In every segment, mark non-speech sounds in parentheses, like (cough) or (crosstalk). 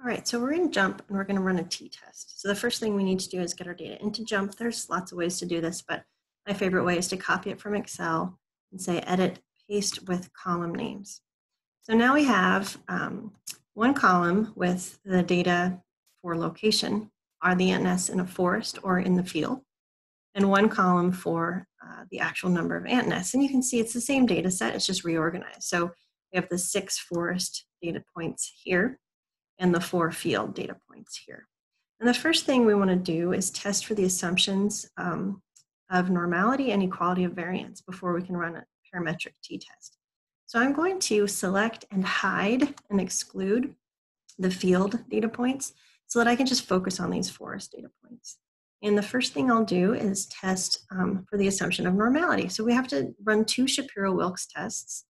All right, so we're in JMP and we're going to run a t-test. So the first thing we need to do is get our data into JMP. There's lots of ways to do this, but my favorite way is to copy it from Excel and say edit, paste with column names. So now we have um, one column with the data for location, are the ant nests in a forest or in the field, and one column for uh, the actual number of ant nests. And you can see it's the same data set, it's just reorganized. So we have the six forest data points here and the four field data points here. And the first thing we want to do is test for the assumptions um, of normality and equality of variance before we can run a parametric t-test. So I'm going to select and hide and exclude the field data points so that I can just focus on these forest data points. And the first thing I'll do is test um, for the assumption of normality. So we have to run two Shapiro-Wilks tests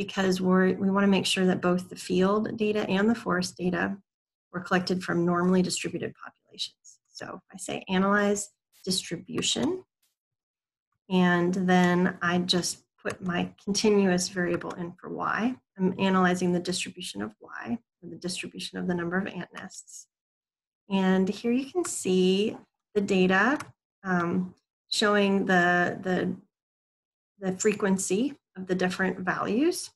because we're, we want to make sure that both the field data and the forest data were collected from normally distributed populations. So I say analyze distribution, and then I just put my continuous variable in for y. I'm analyzing the distribution of y, or the distribution of the number of ant nests. And here you can see the data um, showing the, the, the frequency of the different values.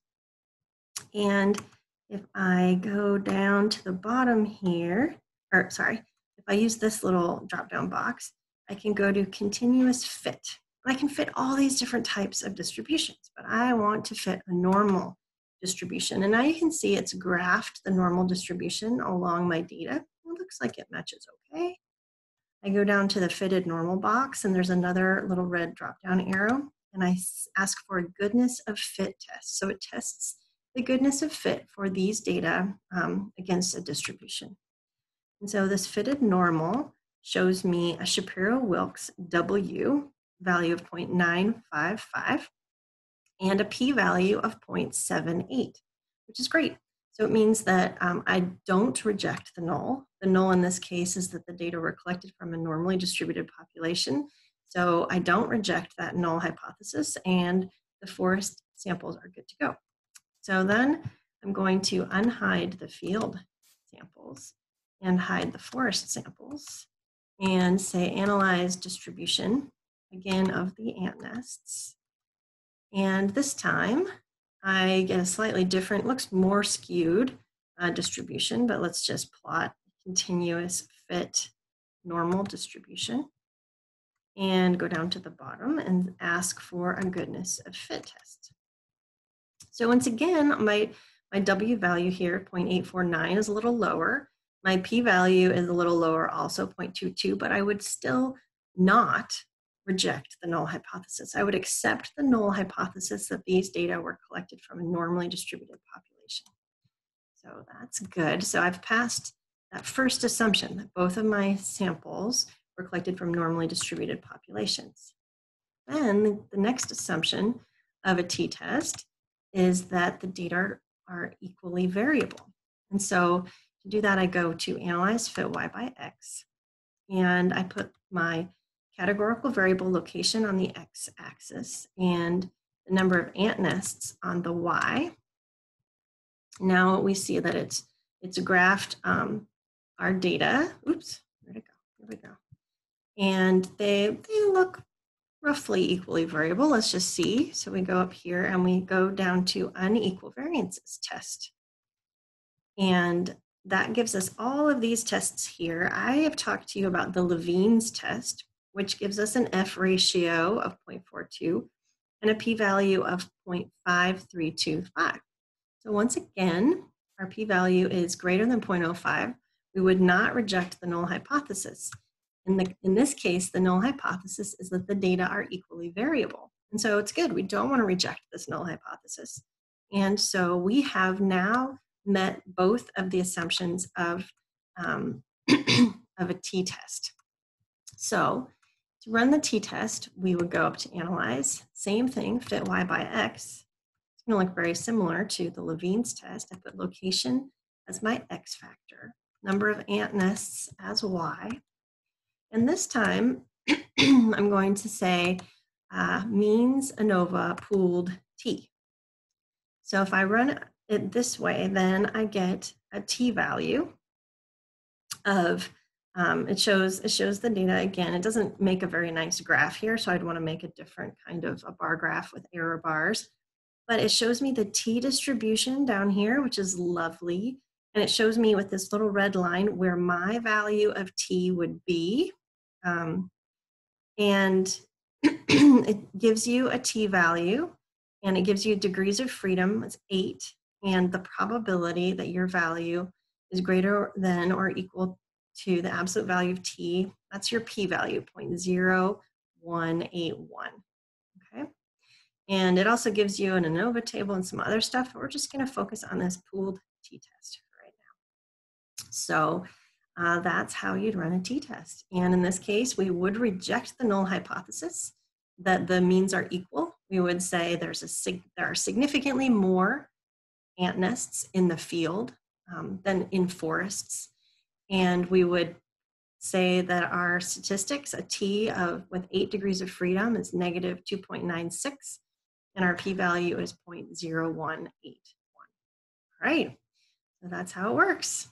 And if I go down to the bottom here, or sorry, if I use this little drop down box, I can go to continuous fit. I can fit all these different types of distributions, but I want to fit a normal distribution. And now you can see it's graphed the normal distribution along my data. It looks like it matches okay. I go down to the fitted normal box and there's another little red drop down arrow and I ask for a goodness of fit test. So it tests the goodness of fit for these data um, against a distribution. And so this fitted normal shows me a Shapiro-Wilks W value of 0.955 and a p-value of 0.78, which is great. So it means that um, I don't reject the null. The null in this case is that the data were collected from a normally distributed population so I don't reject that null hypothesis and the forest samples are good to go. So then I'm going to unhide the field samples and hide the forest samples and say analyze distribution again of the ant nests. And this time I get a slightly different, looks more skewed uh, distribution, but let's just plot continuous fit normal distribution and go down to the bottom and ask for a goodness of fit test. So once again, my, my W value here, 0.849 is a little lower. My P value is a little lower, also 0.22, but I would still not reject the null hypothesis. I would accept the null hypothesis that these data were collected from a normally distributed population. So that's good. So I've passed that first assumption that both of my samples were collected from normally distributed populations. Then the next assumption of a t-test is that the data are equally variable. And so to do that, I go to analyze fit y by x, and I put my categorical variable location on the x-axis and the number of ant nests on the y. Now we see that it's it's graphed um, our data. Oops, where'd it go? Here we go and they, they look roughly equally variable. Let's just see. So we go up here and we go down to unequal variances test. And that gives us all of these tests here. I have talked to you about the Levene's test, which gives us an F ratio of 0.42 and a p-value of 0.5325. So once again, our p-value is greater than 0.05. We would not reject the null hypothesis. In, the, in this case, the null hypothesis is that the data are equally variable. And so it's good. We don't want to reject this null hypothesis. And so we have now met both of the assumptions of, um, (clears throat) of a t-test. So to run the t-test, we would go up to analyze, same thing, fit y by x. It's going to look very similar to the Levene's test. I put location as my x factor, number of ant nests as y, and this time, (clears throat) I'm going to say uh, means ANOVA pooled T. So if I run it this way, then I get a T value of um, it shows it shows the data again. It doesn't make a very nice graph here, so I'd want to make a different kind of a bar graph with error bars. But it shows me the t distribution down here, which is lovely, and it shows me with this little red line where my value of t would be, um, and (clears throat) it gives you a t value, and it gives you degrees of freedom. It's eight, and the probability that your value is greater than or equal to the absolute value of t. That's your p-value, 0.0181, okay? And it also gives you an ANOVA table and some other stuff. But we're just gonna focus on this pooled t-test right now. So uh, that's how you'd run a t-test. And in this case, we would reject the null hypothesis that the means are equal. We would say there's a sig there are significantly more ant nests in the field um, than in forests and we would say that our statistics, a t of with eight degrees of freedom is negative 2.96, and our p-value is 0.0181. All right, so that's how it works.